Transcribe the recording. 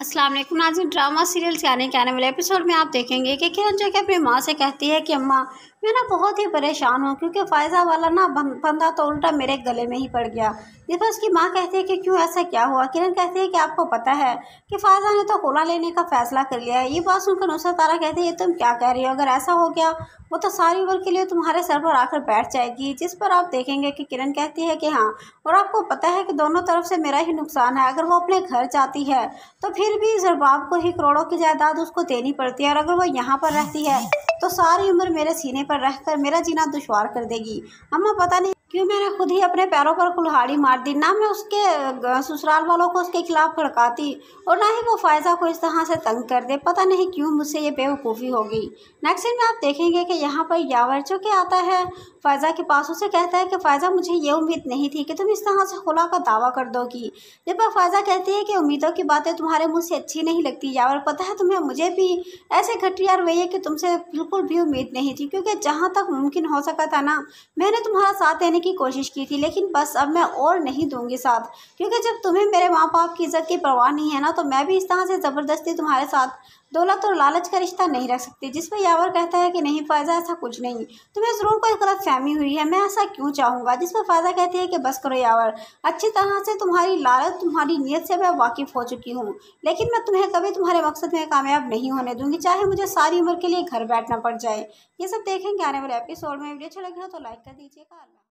अस्सलाम वालेकुम। नाज़रीन ड्रामा, सीरियल से आने के आने वाले एपिसोड में आप देखेंगे कि किरण जो कि अपनी माँ से कहती है कि, अम्मा मैं ना बहुत ही परेशान हूँ, क्योंकि फ़ायज़ा वाला ना बंदा तो उल्टा मेरे गले में ही पड़ गया। जिस पर उसकी माँ कहती है कि क्यों ऐसा क्या हुआ? किरण कहती है कि आपको पता है कि फ़ायज़ा ने तो कोला लेने का फ़ैसला कर लिया है। ये बात सुनकर नुसरत तारा कहती है तुम क्या कह रही हो? अगर ऐसा हो गया, वो तो सारी उम्र के लिए तुम्हारे सर पर आकर बैठ जाएगी। जिस पर आप देखेंगे कि किरण कहती है कि हाँ और आपको पता है कि दोनों तरफ़ से मेरा ही नुकसान है। अगर वो अपने घर जाती है तो फिर भी जरबाब को ही करोड़ों की जायदाद उसको देनी पड़ती है, और अगर वो यहाँ पर रहती है तो सारी उम्र मेरे सीने पर रहकर मेरा जीना दुशवार कर देगी। अम्मा पता नहीं क्यों मैंने खुद ही अपने पैरों पर कुल्हाड़ी मार दी? ना मैं उसके ससुराल वालों को उसके खिलाफ भड़काती, और ना ही वो फ़ायज़ा को इस तरह से तंग कर दे। पता नहीं क्यों मुझसे ये बेवकूफ़ी होगी नेक्स्ट में आप देखेंगे कि यहाँ पर यावर जो कि आता है, फ़ायज़ा के पास, उसे कहता है कि फ़ायज़ा मुझे ये उम्मीद नहीं थी कि तुम इस तरह से खुला का दावा कर दोगी। जब फ़ायज़ा कहती है कि उम्मीदों की बातें तुम्हारे मुँह अच्छी नहीं लगती, यावर पता है तुम्हें मुझे भी ऐसे घटिया रवैये कि तुमसे बिल्कुल भी उम्मीद नहीं थी, क्योंकि जहाँ तक मुमकिन हो सका था ना, मैंने तुम्हारा साथ देने की कोशिश की थी, लेकिन बस अब मैं और नहीं दूँगी साथ। क्योंकि जब तुम्हें मेरे माँ बाप की इज़्ज़त की परवाह नहीं है ना तो मैं भी इस तरह से ज़बरदस्ती तुम्हारे साथ दौलत और लालच का रिश्ता नहीं रख सकती जिस पर यावर कहता है कि नहीं फ़ायदा ऐसा कुछ नहीं। तुम्हें ज़रूर कोई गलत फहमी हुई है, मैं ऐसा क्यों चाहूँगा? जिस पर फ़ायदा कहती है कि बस करो यावर। अच्छी तरह से तुम्हारी लालच, तुम्हारी नीयत से मैं वाकिफ़ हो चुकी हूँ, लेकिन मैं तुम्हें कभी तुम्हारे मकसद में कामयाब नहीं होने दूँगी। चाहे मुझे सारी उम्र के लिए घर बैठना पड़ जाए। ये सब देखेंगे आने वाले एपिसोड में। वीडियो अच्छा लगे तो लाइक कर दीजिएगा।